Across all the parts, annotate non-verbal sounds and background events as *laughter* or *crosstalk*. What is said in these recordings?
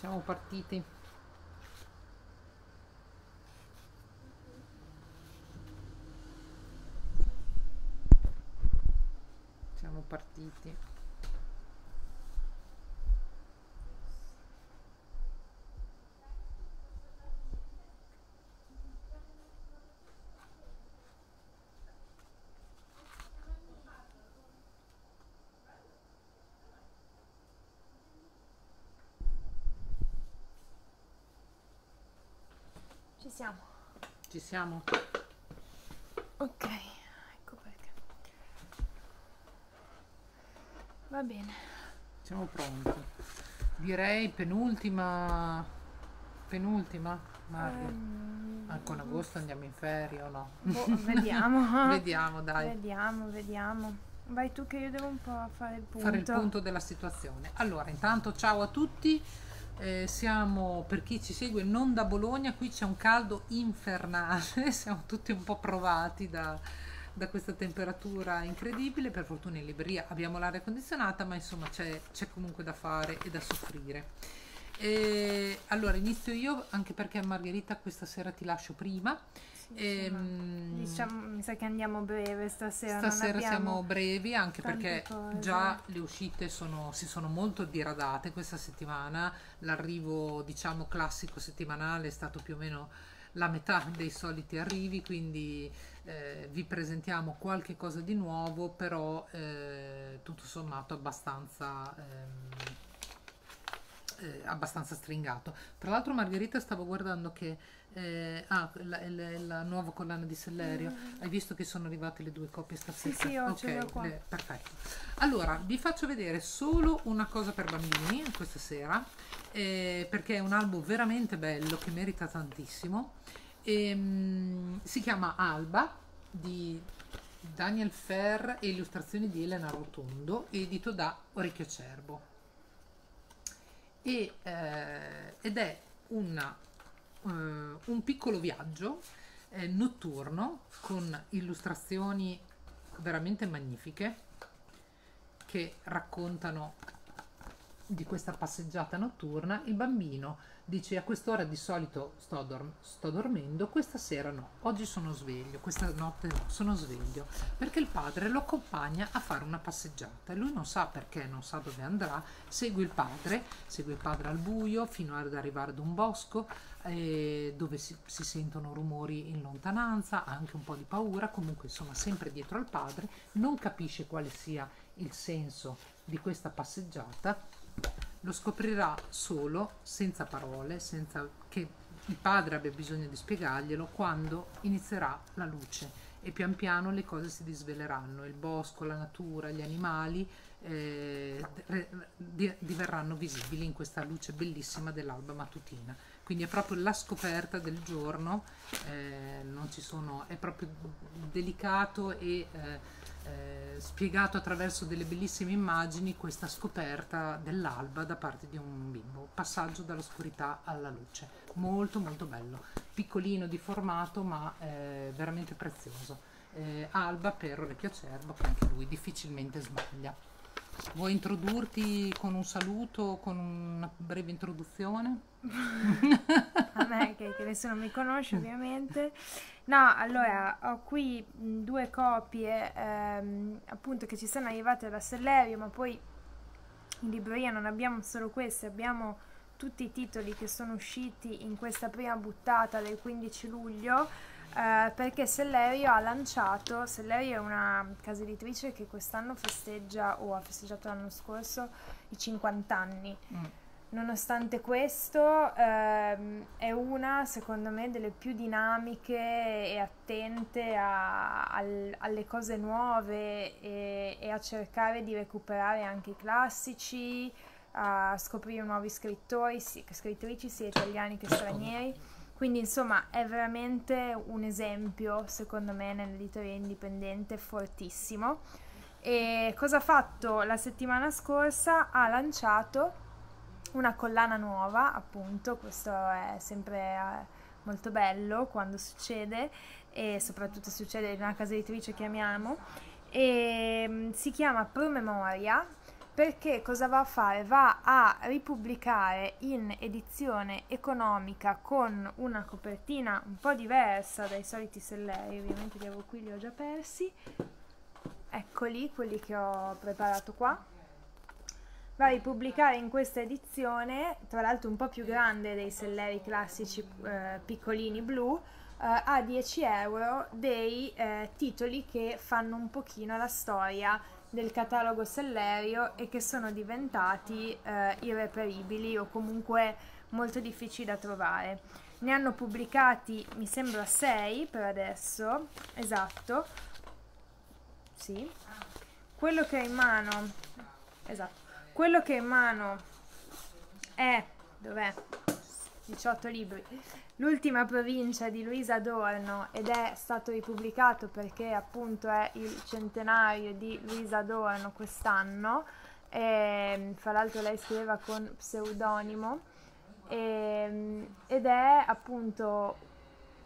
Siamo partiti. Siamo partiti. Siamo. Ci siamo? Ok, ecco perché. Va bene. Siamo pronti. Direi penultima. Penultima? Mario. Ehm, Anche con agosto andiamo in ferie o no? boh, vediamo. *laughs* Vediamo, dai. Vediamo, vediamo. Vai tu che io devo un po' fare il punto. Fare il punto della situazione. Allora, intanto ciao a tutti. Eh, siamo per chi ci segue non da Bologna, qui c'è un caldo infernale, *laughs* siamo tutti un po' provati da, da questa temperatura incredibile. Per fortuna in libreria abbiamo l'aria condizionata, ma insomma c'è, comunque da fare e da soffrire. E allora inizio io, anche perché Margherita questa sera ti lascio prima. Ehm, diciamo, mi sa che andiamo breve stasera. Stasera siamo brevi anche perché cose. già le uscite sono- si sono molto diradate questa settimana. L'arrivo, diciamo, classico settimanale è stato più o meno la metà dei soliti arrivi, quindi eh, vi presentiamo qualche cosa di nuovo, però eh, tutto sommato abbastanza. ehm, eh, abbastanza stringato. Tra l'altro, Margherita, stavo guardando che eh, ah, la, la- la nuova collana di Sellerio. Hai visto che sono arrivate le due copie stasera? Mm. Sì, sì, ho- ce l'ho Ok, qua. le- perfetto. Allora, vi faccio vedere solo una cosa per bambini questa sera, eh, perché è un album veramente bello che merita tantissimo. Ehm, si chiama Alba di Daniel Ferr e illustrazioni di Elena Rotondo, edito da Orecchio Cerbo. E, eh, ed è una, eh, un piccolo viaggio eh, notturno con illustrazioni veramente magnifiche che raccontano di questa passeggiata notturna. Il bambino dice a quest'ora di solito sto, dorm- sto dormendo, questa sera no, oggi sono sveglio, questa notte no, sono sveglio, perché il padre lo accompagna a fare una passeggiata e lui non sa perché, non sa dove andrà, segue il padre, segue il padre al buio fino ad arrivare ad un bosco eh, dove si, si sentono rumori in lontananza, anche un po' di paura, comunque insomma sempre dietro al padre, non capisce quale sia il senso di questa passeggiata, lo scoprirà solo, senza parole, senza che il padre abbia bisogno di spiegarglielo, quando inizierà la luce e pian piano le cose si disveleranno, il bosco, la natura, gli animali eh, diverranno visibili in questa luce bellissima dell'alba mattutina. Quindi è proprio la scoperta del giorno, eh, sono, è proprio delicato e eh, eh, spiegato attraverso delle bellissime immagini questa scoperta dell'alba da parte di un bimbo, passaggio dall'oscurità alla luce, molto molto bello, piccolino di formato ma eh, veramente prezioso. Eh, Alba per Orecchio Cervo che anche lui difficilmente sbaglia. Vuoi introdurti con un saluto, con una breve introduzione? *laughs* a me che, che nessuno mi conosce ovviamente. No, allora ho qui due copie ehm, appunto che ci sono arrivate da Sellerio, ma poi in libreria non abbiamo solo queste, abbiamo tutti i titoli che sono usciti in questa prima buttata del 15 luglio. Eh, perché Sellerio ha lanciato, Sellerio è una casa editrice che quest'anno festeggia o ha festeggiato l'anno scorso i 50 anni. Mm. Nonostante questo, ehm, è una, secondo me, delle più dinamiche e attente a- al- alle cose nuove e, e a cercare di recuperare anche i classici, a scoprire nuovi scrittori, scrittrici sia italiani che stranieri. Quindi, insomma, è veramente un esempio, secondo me, nell'editoria indipendente fortissimo. E cosa ha fatto la settimana scorsa? Ha lanciato una collana nuova, appunto, questo è sempre eh, molto bello quando succede e soprattutto succede in una casa editrice che amiamo e mm, si chiama Promemoria perché cosa va a fare? Va a ripubblicare in edizione economica con una copertina un po' diversa dai soliti selleri, ovviamente li avevo qui, li ho già persi. Eccoli, quelli che ho preparato qua. Va a ripubblicare in questa edizione, tra l'altro un po' più grande dei selleri classici eh, piccolini blu, eh, a 10 euro dei eh, titoli che fanno un pochino la storia del catalogo Sellerio e che sono diventati eh, irreperibili o comunque molto difficili da trovare. Ne hanno pubblicati, mi sembra, 6 per adesso, esatto. Sì. Quello che ho in mano, esatto. Quello che ho in mano è, dov'è? 18 libri. L'ultima provincia di Luisa Adorno ed è stato ripubblicato perché appunto è il centenario di Luisa Adorno quest'anno. E, fra l'altro lei scriveva con pseudonimo. E, ed è appunto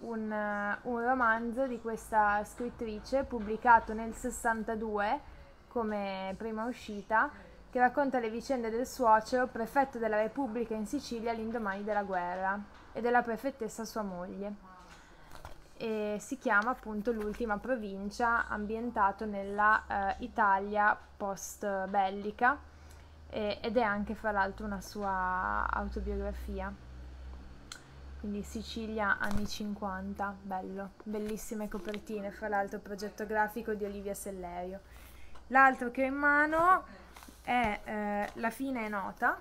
un, un romanzo di questa scrittrice pubblicato nel 62 come prima uscita che racconta le vicende del suocero prefetto della Repubblica in Sicilia all'indomani della guerra e della prefettessa sua moglie. E si chiama appunto l'ultima provincia ambientato nella eh, Italia post bellica eh, ed è anche fra l'altro una sua autobiografia. Quindi Sicilia anni 50, bello, bellissime copertine, fra l'altro progetto grafico di Olivia Sellerio. L'altro che ho in mano è eh, La fine è nota,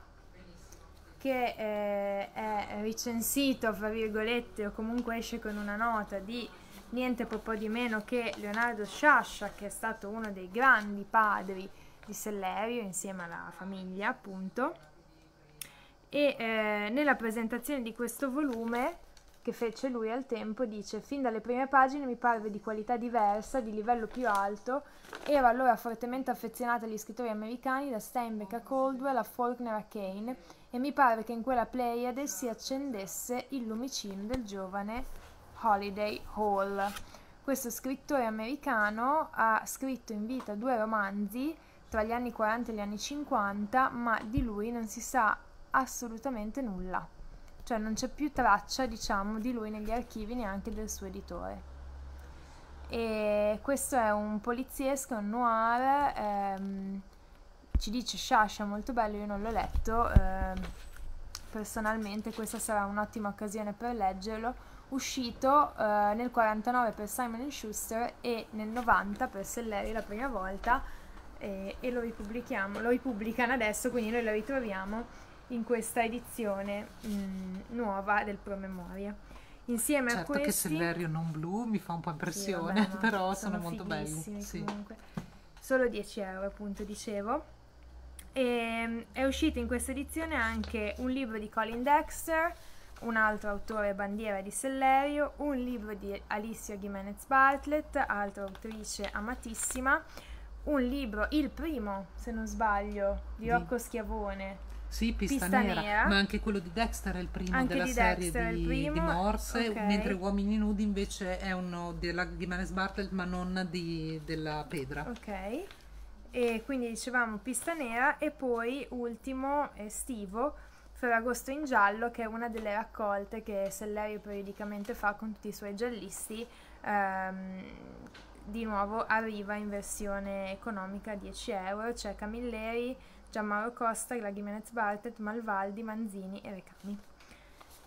che eh, è recensito, fra virgolette, o comunque esce con una nota di niente po' di meno che Leonardo Sciascia, che è stato uno dei grandi padri di Sellerio, insieme alla famiglia, appunto. E eh, nella presentazione di questo volume che fece lui al tempo, dice fin dalle prime pagine mi parve di qualità diversa, di livello più alto, ero allora fortemente affezionata agli scrittori americani da Steinbeck a Caldwell a Faulkner a Kane e mi parve che in quella Pleiade si accendesse il lumicino del giovane Holiday Hall. Questo scrittore americano ha scritto in vita due romanzi tra gli anni 40 e gli anni 50, ma di lui non si sa assolutamente nulla cioè non c'è più traccia, diciamo, di lui negli archivi neanche del suo editore. E questo è un poliziesco, un noir, ehm, ci dice Shasha, molto bello, io non l'ho letto, ehm, personalmente questa sarà un'ottima occasione per leggerlo, uscito eh, nel 49 per Simon Schuster e nel 90 per Selleri la prima volta e, e lo lo ripubblicano adesso, quindi noi lo ritroviamo in questa edizione mh, mm, nuova del Promemoria. Insieme certo a questi... che Sellerio non blu mi fa un po' impressione, sì, vabbè, *laughs* però sono, sono molto belli. Sì. Solo 10 euro appunto dicevo. E, ehm, è uscito in questa edizione anche un libro di Colin Dexter, un altro autore bandiera di Sellerio, un libro di Alicia Jimenez Bartlett, altra autrice amatissima, un libro, il primo se non sbaglio, di Rocco Schiavone, sì, Pista, Pista nera. nera. ma anche quello di Dexter è il primo anche della di serie Dexter, di, di, Morse, okay. mentre Uomini Nudi invece è uno della, di Manes Bartlett ma non di, della Pedra. Ok, e quindi dicevamo Pista nera e poi ultimo estivo Ferragosto in giallo che è una delle raccolte che Sellerio periodicamente fa con tutti i suoi giallisti. Um, di nuovo arriva in versione economica a 10 euro, c'è Camilleri, Gianmauro Costa, la Jimenez Bartet, Malvaldi, Manzini e Recami.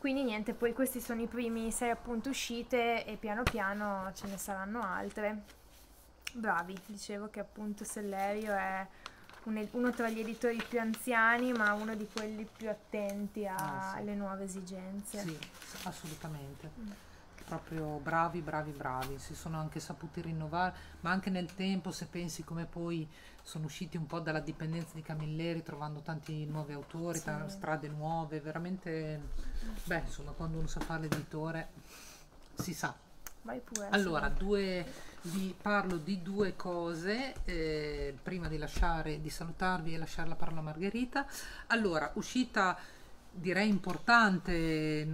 Quindi niente, poi questi sono i primi sei appunto uscite e piano piano ce ne saranno altre. Bravi, dicevo che appunto Sellerio è un, uno tra gli editori più anziani, ma uno di quelli più attenti a, ah, sì. alle nuove esigenze. Sì, assolutamente. Mm proprio bravi, bravi, bravi, si sono anche saputi rinnovare, ma anche nel tempo se pensi come poi sono usciti un po' dalla dipendenza di Camilleri trovando tanti nuovi autori, sì. strade nuove, veramente, beh insomma quando uno sa fare l'editore si sa. Vai pure. Allora, due, vi parlo di due cose eh, prima di lasciare, di salutarvi e lasciare la parola a Margherita. Allora, uscita direi importante,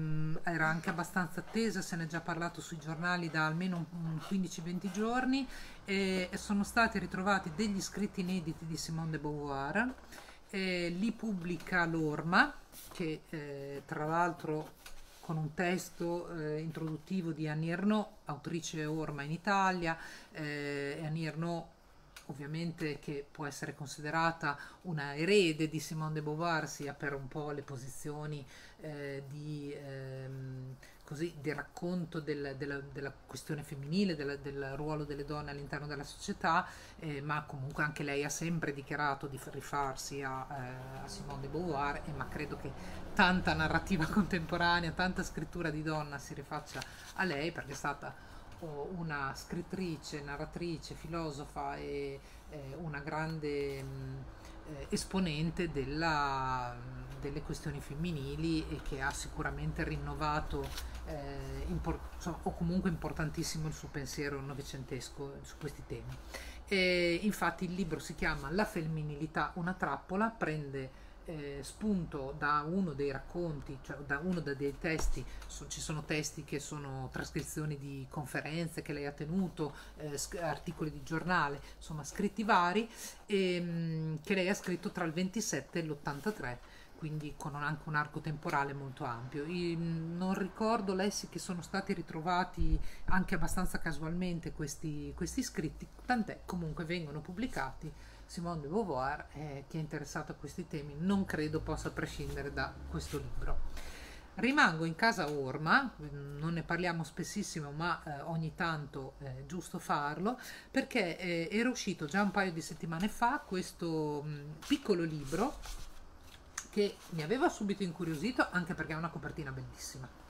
era anche abbastanza attesa, se ne è già parlato sui giornali da almeno 15-20 giorni e sono stati ritrovati degli scritti inediti di Simone de Beauvoir. Eh, li pubblica l'Orma, che eh, tra l'altro con un testo eh, introduttivo di Annie Ernaux, autrice Orma in Italia, eh, Annie Ernaux ovviamente che può essere considerata una erede di Simone de Beauvoir sia per un po' le posizioni eh, di, ehm, così, di, racconto del, della, della, questione femminile, del, del, ruolo delle donne all'interno della società, eh, ma comunque anche lei ha sempre dichiarato di rifarsi a, eh, a Simone de Beauvoir, ma credo che tanta narrativa *laughs* contemporanea, tanta scrittura di donna si rifaccia a lei perché è stata una scrittrice, narratrice, filosofa e eh, una grande mh, eh, esponente della, delle questioni femminili e che ha sicuramente rinnovato eh, impor- insomma, o comunque importantissimo il suo pensiero novecentesco su questi temi. E infatti il libro si chiama La femminilità, una trappola, prende eh, spunto da uno dei racconti, cioè da uno dei testi, so, ci sono testi che sono trascrizioni di conferenze che lei ha tenuto, eh, articoli di giornale, insomma scritti vari, ehm, che lei ha scritto tra il 27 e l'83 quindi con anche un arco temporale molto ampio. Io non ricordo lessi che sono stati ritrovati anche abbastanza casualmente questi, questi scritti, tant'è comunque vengono pubblicati Simone de Beauvoir, eh, che è interessato a questi temi, non credo possa prescindere da questo libro. Rimango in casa Orma, non ne parliamo spessissimo, ma eh, ogni tanto è giusto farlo, perché eh, era uscito già un paio di settimane fa questo mh, piccolo libro che mi aveva subito incuriosito, anche perché ha una copertina bellissima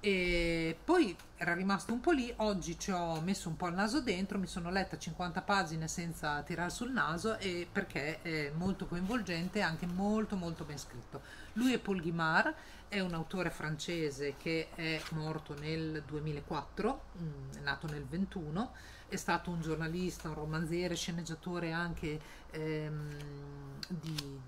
e poi era rimasto un po' lì, oggi ci ho messo un po' il naso dentro, mi sono letta 50 pagine senza tirare sul naso e perché è molto coinvolgente e anche molto molto ben scritto. Lui è Paul Guimard, è un autore francese che è morto nel 2004, mm, è nato nel 21, è stato un giornalista, un romanziere, sceneggiatore anche ehm, di,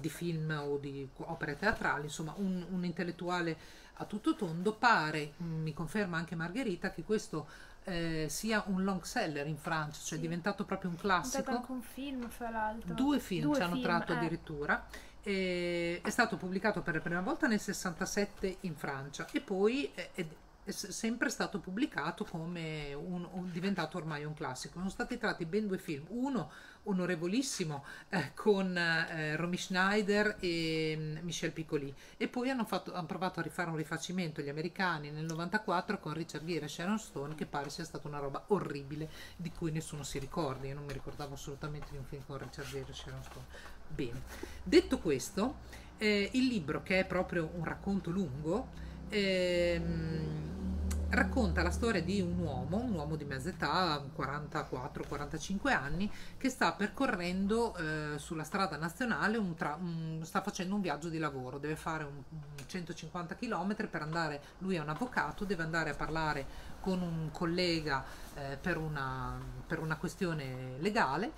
di, film o di opere teatrali, insomma un, un intellettuale a tutto tondo pare, mm, mi conferma anche Margherita, che questo eh, sia un long seller in Francia, cioè sì. è diventato proprio un classico. È anche un film, fra l'altro. Due film Due ci hanno tratto eh. addirittura. E è stato pubblicato per la prima volta nel 67 in Francia e poi è, è, sempre stato pubblicato come un, un, diventato ormai un classico. Sono stati tratti ben due film, uno onorevolissimo eh, con eh, Romy Schneider e mm, Michel Piccoli. E poi hanno, fatto, hanno, provato a rifare un rifacimento gli americani nel 94 con Richard Gere e Sharon Stone che pare sia stata una roba orribile di cui nessuno si ricorda. Io non mi ricordavo assolutamente di un film con Richard Gere e Sharon Stone. Bene, detto questo eh, il libro che è proprio un racconto lungo ehm, racconta la storia di un uomo, un uomo di mezza età, 44-45 anni, che sta percorrendo eh, sulla strada nazionale, un tra- un, sta facendo un viaggio di lavoro, deve fare un, un 150 km per andare, lui è un avvocato, deve andare a parlare con un collega eh, per, una, per una questione legale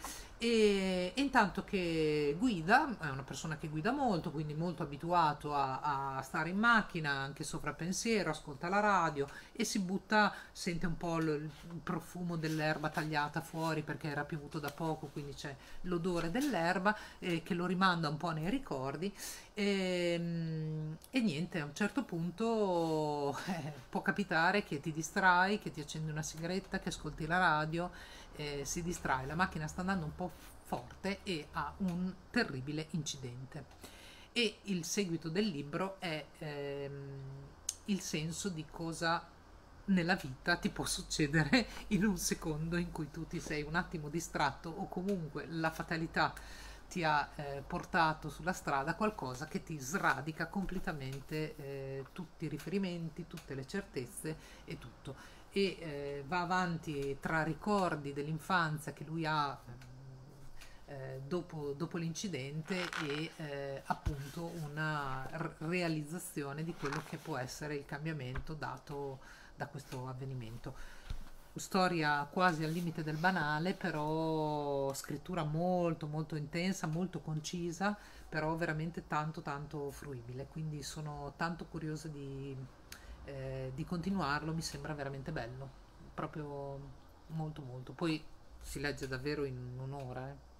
e, intanto che guida, è una persona che guida molto, quindi molto abituato a, a stare in macchina, anche sovrappensiero, ascolta la radio e si butta, sente un po' il, il profumo dell'erba tagliata fuori perché era piovuto da poco, quindi c'è l'odore dell'erba eh, che lo rimanda un po' nei ricordi. E, ehm, e niente, a un certo punto eh, può capitare che ti distrai, che ti accendi una sigaretta, che ascolti la radio eh, si distrae, la macchina sta andando un po' forte e ha un terribile incidente. E il seguito del libro è ehm, il senso di cosa nella vita ti può succedere *laughs* in un secondo in cui tu ti sei un attimo distratto o comunque la fatalità ti ha eh, portato sulla strada qualcosa che ti sradica completamente eh, tutti i riferimenti, tutte le certezze e tutto e eh, va avanti tra ricordi dell'infanzia che lui ha eh, dopo, dopo, l'incidente e eh, appunto una realizzazione di quello che può essere il cambiamento dato da questo avvenimento. storia quasi al limite del banale, però scrittura molto molto intensa, molto concisa, però veramente tanto tanto fruibile, quindi sono tanto curiosa di, eh, di continuarlo, mi sembra veramente bello, proprio molto molto. Poi si legge davvero in un'ora, eh.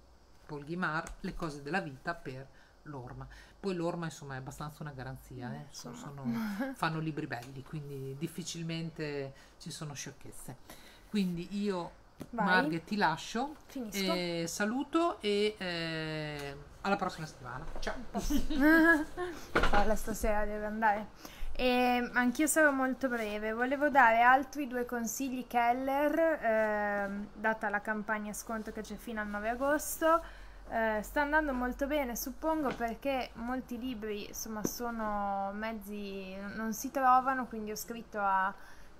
Paul Guimard, Le cose della vita per l'Orma. Poi l'Orma insomma è abbastanza una garanzia, eh. sono, sono, fanno libri belli, quindi difficilmente ci sono sciocchezze. Quindi io Vai. Marghe ti lascio, eh, saluto e eh, alla prossima settimana. Ciao. Parla stasera deve andare. E anch'io sarò molto breve. Volevo dare altri due consigli Keller, eh, data la campagna sconto che c'è fino al 9 agosto. Eh, sta andando molto bene, suppongo, perché molti libri insomma sono mezzi, non si trovano, quindi ho scritto a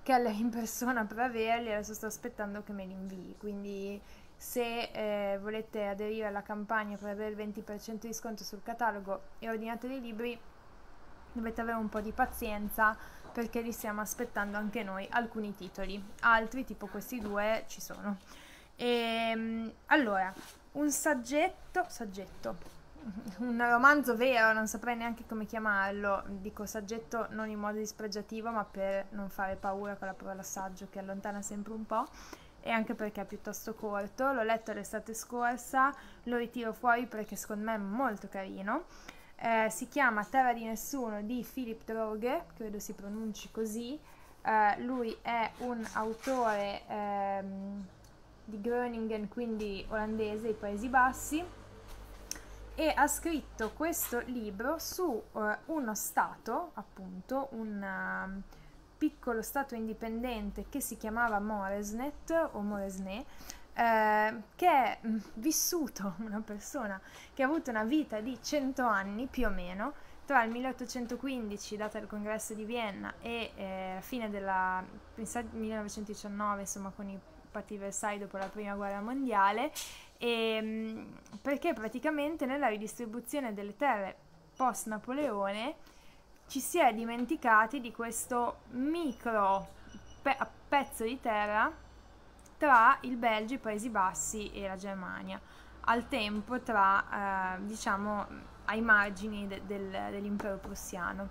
Keller in persona per averli, adesso sto aspettando che me li invii. Quindi se eh, volete aderire alla campagna per avere il 20% di sconto sul catalogo e ordinate dei libri, dovete avere un po' di pazienza perché li stiamo aspettando anche noi alcuni titoli. Altri, tipo questi due, ci sono. E, ehm, allora, un saggetto, saggetto, un romanzo vero, non saprei neanche come chiamarlo, dico saggetto non in modo dispregiativo, ma per non fare paura con la parola saggio che allontana sempre un po' e anche perché è piuttosto corto. L'ho letto l'estate scorsa, lo ritiro fuori perché secondo me è molto carino. Eh, si chiama Terra di Nessuno di Philip Droge, credo si pronunci così. Eh, lui è un autore ehm, di Groningen, quindi olandese, i Paesi Bassi, e ha scritto questo libro su uh, uno stato, appunto, un uh, piccolo stato indipendente che si chiamava Moresnet o Moresnet, eh, che è mm, vissuto *laughs* una persona che ha avuto una vita di 100 anni più o meno tra il 1815, data del congresso di Vienna, e eh, fine del 1919, insomma con i patti Versailles dopo la prima guerra mondiale, e, ehm, perché praticamente nella ridistribuzione delle terre post Napoleone ci si è dimenticati di questo micro pe- pezzo di terra tra il Belgio, i Paesi Bassi e la Germania, al tempo tra, eh, diciamo, ai margini de- del, dell'impero prussiano.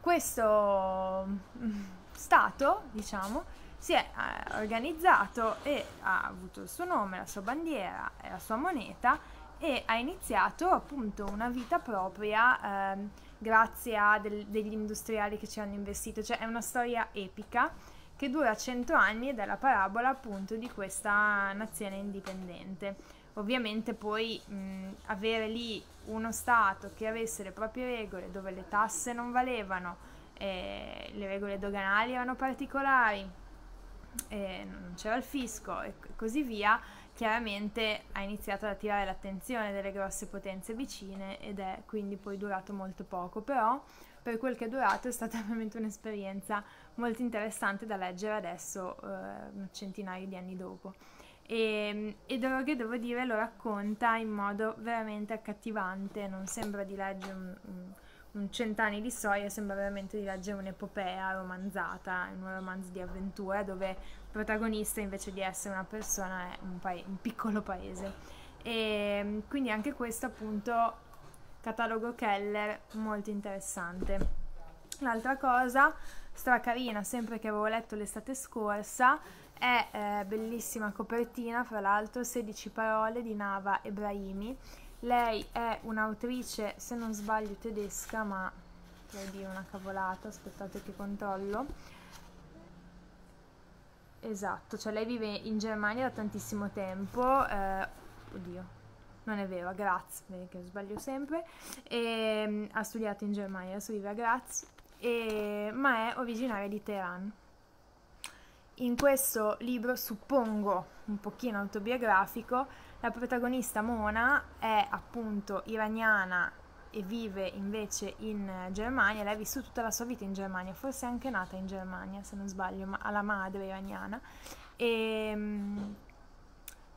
Questo mm, Stato, diciamo, si è eh, organizzato e ha avuto il suo nome, la sua bandiera e la sua moneta e ha iniziato appunto una vita propria eh, grazie a del, degli industriali che ci hanno investito, cioè è una storia epica che dura 100 anni ed è la parabola appunto di questa nazione indipendente. Ovviamente poi mh, avere lì uno Stato che avesse le proprie regole, dove le tasse non valevano, eh, le regole doganali erano particolari, e non c'era il fisco e così via, chiaramente ha iniziato ad attirare l'attenzione delle grosse potenze vicine ed è quindi poi durato molto poco, però per quel che è durato è stata *laughs* veramente un'esperienza molto interessante da leggere adesso, eh, centinaia di anni dopo. E, e Droghe, devo dire, lo racconta in modo veramente accattivante, non sembra di leggere un, un un cent'anni di storia sembra veramente di leggere un'epopea romanzata, un romanzo di avventura dove il protagonista invece di essere una persona è un, pa- un piccolo paese. E quindi anche questo appunto catalogo Keller molto interessante. L'altra cosa stracarina, sempre che avevo letto l'estate scorsa, è eh, bellissima copertina, fra l'altro 16 parole di Nava Ebrahimi lei è un'autrice, se non sbaglio, tedesca, ma vorrei dire una cavolata, aspettate che controllo. Esatto, cioè lei vive in Germania da tantissimo tempo. Eh, oddio, non è vero, a Graz, che sbaglio sempre. E, mm, ha studiato in Germania, adesso vive a Graz, e, ma è originaria di Teheran. In questo libro, suppongo un pochino autobiografico, la protagonista Mona è appunto iraniana e vive invece in Germania, lei ha vissuto tutta la sua vita in Germania, forse è anche nata in Germania se non sbaglio, ma ha la madre iraniana e mm,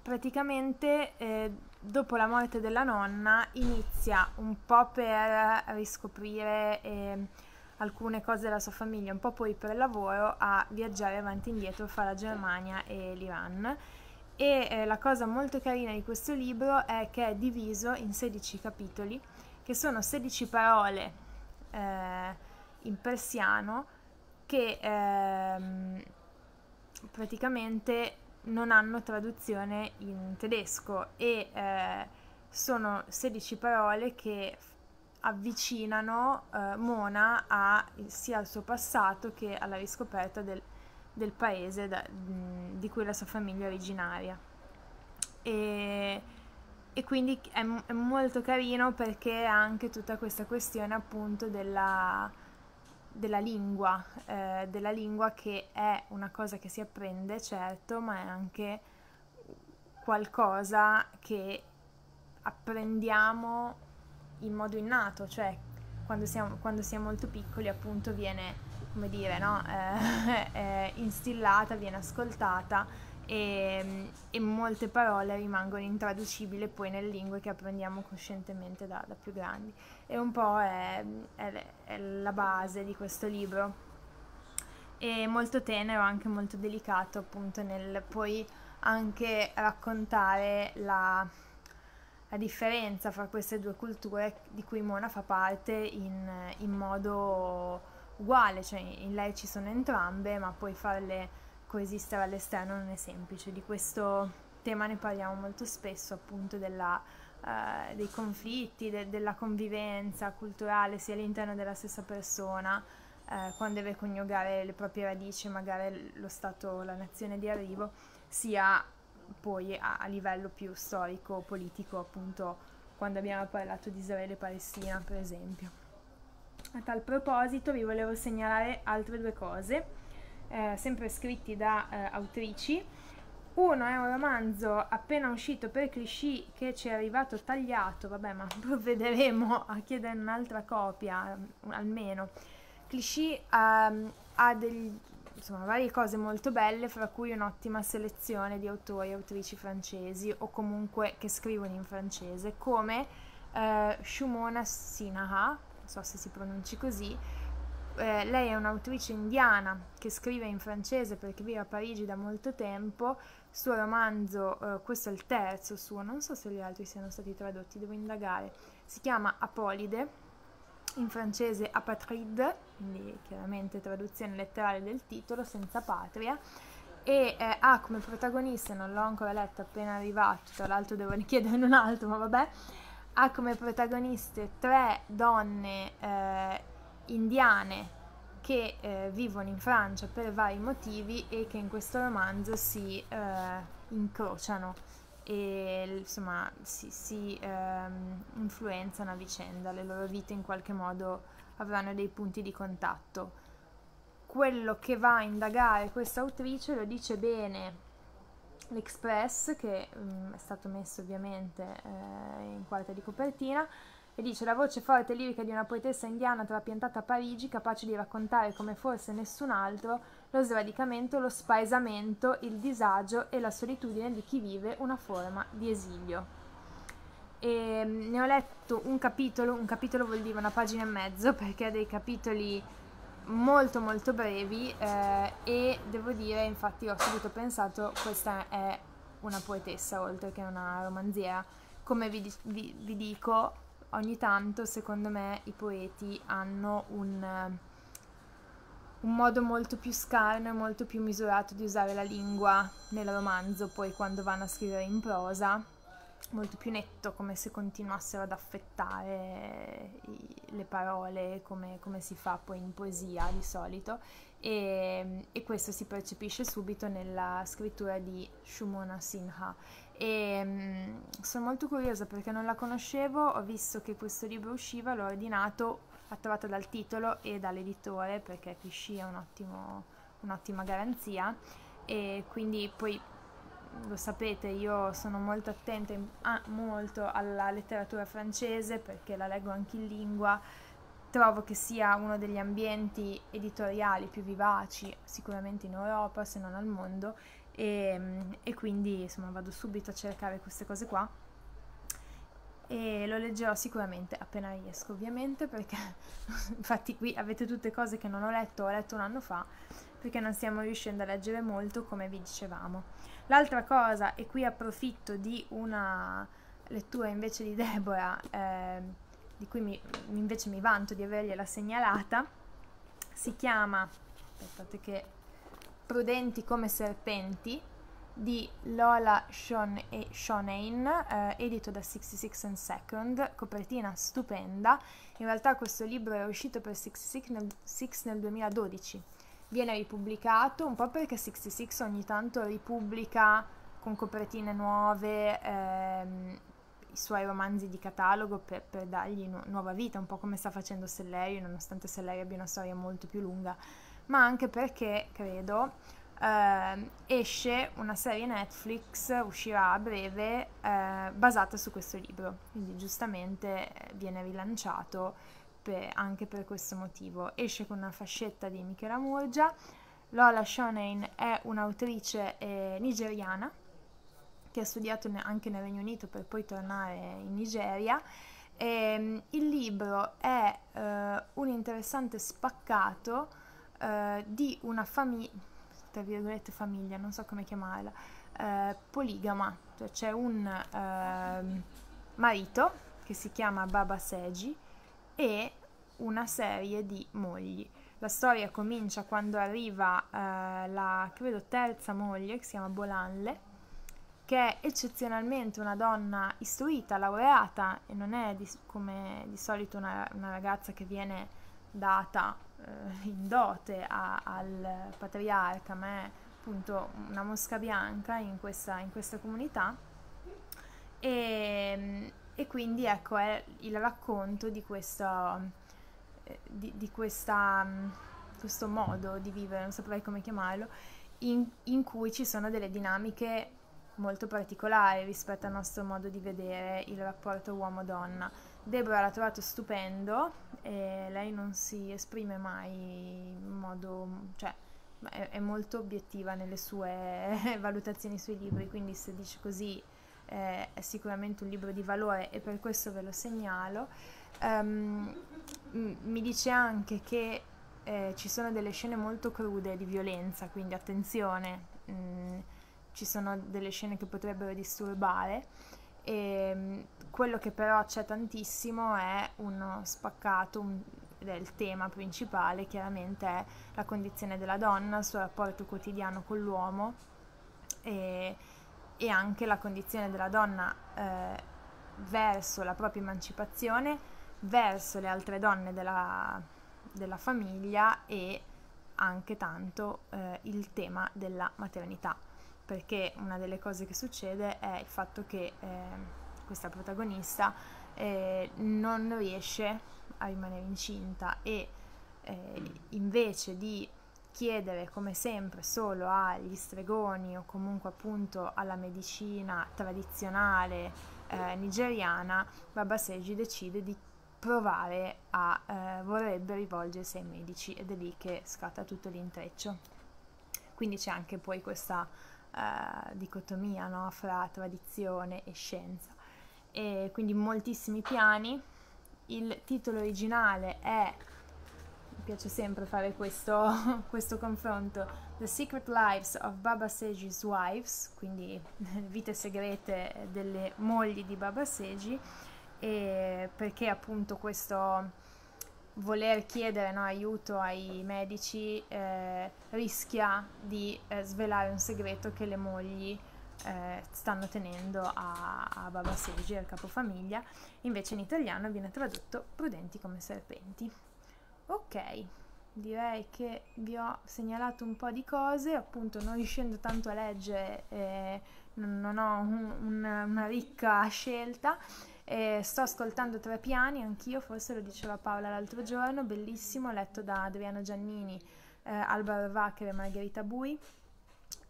praticamente eh, dopo la morte della nonna inizia un po' per riscoprire e alcune cose della sua famiglia un po' poi per lavoro a viaggiare avanti e indietro fra la Germania e l'Iran. E eh, la cosa molto carina di questo libro è che è diviso in 16 capitoli, che sono 16 parole eh, in persiano che ehm, praticamente non hanno traduzione in tedesco e eh, sono 16 parole che avvicinano eh, Mona a, sia al suo passato che alla riscoperta del, del paese da, di cui la sua famiglia è originaria. E, e quindi è, è, molto carino perché anche tutta questa questione appunto della, della lingua, eh, della lingua che è una cosa che si apprende, certo, ma è anche qualcosa che apprendiamo in modo innato, cioè quando, siamo, quando si è molto piccoli appunto viene, come dire, no? *laughs* eh, è instillata, viene ascoltata e, e, molte parole rimangono intraducibili poi nelle lingue che apprendiamo coscientemente da, da più grandi. E un po' è, è, è, la base di questo libro. E molto tenero, anche molto delicato appunto nel poi anche raccontare la, la differenza fra queste due culture di cui Mona fa parte in, in modo uguale, cioè in lei ci sono entrambe, ma poi farle coesistere all'esterno non è semplice. Di questo tema ne parliamo molto spesso, appunto della, uh, dei conflitti, de- della convivenza culturale sia all'interno della stessa persona, uh, quando deve coniugare le proprie radici, magari lo stato, la nazione di arrivo, sia poi a, a livello più storico, politico, appunto quando abbiamo parlato di Israele e Palestina, per esempio. A tal proposito vi volevo segnalare altre due cose eh, sempre scritti da eh, autrici. Uno è un romanzo appena uscito per Clichy che ci è arrivato tagliato, vabbè ma *laughs* provvederemo a chiedere un'altra copia almeno. Clichy um, ha degli, insomma, varie cose molto belle, fra cui un'ottima selezione di autori e autrici francesi o comunque che scrivono in francese, come eh, Shumona Sinaha, non so se si pronunci così, eh, lei è un'autrice indiana che scrive in francese perché vive a Parigi da molto tempo. Il suo romanzo, eh, questo è il terzo suo, non so se gli altri siano stati tradotti, devo indagare. Si chiama Apolide, in francese Apatride, quindi chiaramente traduzione letterale del titolo, senza patria. E eh, ha come protagonista, non l'ho ancora letto appena arrivato, tra l'altro devo richiederne un altro, ma vabbè, ha come protagoniste tre donne eh, indiane che eh, vivono in Francia per vari motivi e che in questo romanzo si eh, incrociano e insomma si, si ehm, influenzano a vicenda, le loro vite in qualche modo avranno dei punti di contatto. Quello che va a indagare questa autrice lo dice bene l'Express, che mh, mm, è stato messo ovviamente eh, in quarta di copertina, e dice la voce forte e lirica di una poetessa indiana trapiantata a Parigi, capace di raccontare come forse nessun altro lo sradicamento, lo spaesamento, il disagio e la solitudine di chi vive una forma di esilio. E mm, ne ho letto un capitolo, un capitolo vuol dire una pagina e mezzo *laughs* perché ha dei capitoli molto molto brevi eh, e devo dire infatti ho subito pensato questa è una poetessa oltre che una romanziera come vi, vi, vi dico ogni tanto secondo me i poeti hanno un, un modo molto più scarno e molto più misurato di usare la lingua nel romanzo, poi quando vanno a scrivere in prosa, molto più netto, come se continuassero ad affettare le parole come, come si fa poi in poesia di solito. E, e, questo si percepisce subito nella scrittura di Shumona Sinha e um, sono molto curiosa perché non la conoscevo, ho visto che questo libro usciva, l'ho ordinato, attrato dal titolo e dall'editore perché Clichy è un ottimo, un'ottima garanzia. E quindi poi lo sapete io sono molto attenta in, ah, molto alla letteratura francese perché la leggo anche in lingua. Trovo che sia uno degli ambienti editoriali più vivaci sicuramente in Europa se non al mondo e, e quindi insomma vado subito a cercare queste cose qua e lo leggerò sicuramente appena riesco ovviamente perché *laughs* infatti qui avete tutte cose che non ho letto, ho letto un anno fa perché non stiamo riuscendo a leggere molto come vi dicevamo. L'altra cosa, e qui approfitto di una lettura invece di Deborah, eh, di cui mi, invece mi vanto di avergliela segnalata, si chiama, aspettate che, Prudenti come serpenti, di Lola Sean e Shonain, eh, edito da 66 and Second, copertina stupenda. In realtà questo libro è uscito per 66 nel, nel 2012. Viene ripubblicato un po' perché 66 ogni tanto ripubblica con copertine nuove ehm, i suoi romanzi di catalogo per, per dargli nu- nuova vita, un po' come sta facendo Sellerio, nonostante Sellerio abbia una storia molto più lunga, ma anche perché, credo, eh, esce una serie Netflix, uscirà a breve, eh, basata su questo libro, quindi giustamente eh, viene rilanciato per, anche per questo motivo. Esce con una fascetta di Michela Murgia, Lola Shonein è un'autrice eh, nigeriana che ha studiato anche nel Regno Unito per poi tornare in Nigeria. E, ehm, il libro è eh, un interessante spaccato eh, di una famiglia tra virgolette famiglia, non so come chiamarla, eh, poligama, cioè c'è un eh, marito che si chiama Baba Seji e una serie di mogli. La storia comincia quando arriva eh, la, credo, terza moglie, che si chiama Bolanle, che è eccezionalmente una donna istruita, laureata, e non è di, come di solito una, una ragazza che viene data eh, in dote a, al patriarca, ma è appunto una mosca bianca in questa, in questa comunità. E, e, quindi ecco è il racconto di questo, eh, di, di questa, questo modo di vivere, non saprei come chiamarlo, in, in cui ci sono delle dinamiche molto particolari rispetto al nostro modo di vedere il rapporto uomo-donna Deborah l'ha trovato stupendo lei non si esprime mai in modo, cioè è, molto obiettiva nelle sue *laughs* valutazioni sui libri, quindi se dice così eh, è sicuramente un libro di valore e per questo ve lo segnalo. Um, mi dice anche che eh, ci sono delle scene molto crude di violenza, quindi attenzione, mm, ci sono delle scene che potrebbero disturbare. E, ehm, quello che però c'è tantissimo è uno spaccato del tema principale, chiaramente è la condizione della donna, il suo rapporto quotidiano con l'uomo e, e anche la condizione della donna eh, verso la propria emancipazione, verso le altre donne della, della famiglia e anche tanto eh, il tema della maternità, perché una delle cose che succede è il fatto che eh, questa protagonista, eh, non riesce a rimanere incinta e eh, invece di chiedere come sempre solo agli stregoni o comunque appunto alla medicina tradizionale eh, nigeriana, Baba Seji decide di provare a eh, vorrebbe rivolgersi ai medici ed è lì che scatta tutto l'intreccio. Quindi c'è anche poi questa eh, dicotomia no, fra tradizione e scienza. E quindi moltissimi piani. Il titolo originale è, mi piace sempre fare questo, *laughs* questo confronto, The Secret Lives of Baba Seji's Wives, quindi *laughs* vite segrete delle mogli di Baba Seji, perché appunto questo voler chiedere no, aiuto ai medici eh, rischia di eh, svelare un segreto che le mogli eh, stanno tenendo a, a Baba Seji, al capofamiglia, invece in italiano viene tradotto prudenti come serpenti. Ok, direi che vi ho segnalato un po' di cose, appunto non riuscendo tanto a leggere eh, non, ho un, una, una ricca scelta. Eh, sto ascoltando Tre Piani, anch'io, forse lo diceva Paola l'altro giorno, bellissimo, letto da Adriano Giannini, eh, Alba Vacher e Margherita Bui.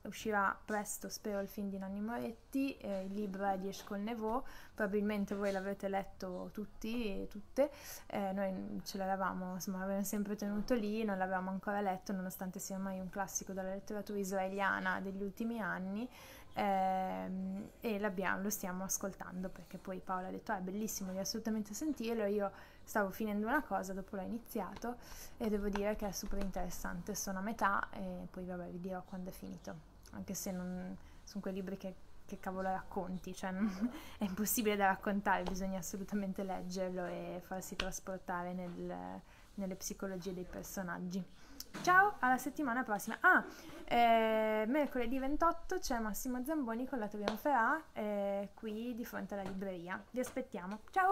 Uscirà presto, spero, il film di Nanni Moretti, eh, il libro è di Escol Neveu, probabilmente voi l'avrete letto tutti e tutte, eh, noi ce l'avevamo, insomma, l'avevamo sempre tenuto lì, non l'avevamo ancora letto, nonostante sia ormai un classico della letteratura israeliana degli ultimi anni, ehm, e lo stiamo ascoltando perché poi Paola ha detto ah, è bellissimo, devi assolutamente sentirlo, io stavo finendo una cosa, dopo l'ho iniziato e devo dire che è super interessante, sono a metà e poi vabbè vi dirò quando è finito, anche se non sono quei libri che, che cavolo racconti, cioè non, *laughs* è impossibile da raccontare, bisogna assolutamente leggerlo e farsi trasportare nel, nelle psicologie dei personaggi. Ciao, alla settimana prossima. Ah, eh, mercoledì 28 c'è Massimo Zamboni con la Trionferà eh, qui di fronte alla libreria. Vi aspettiamo. Ciao!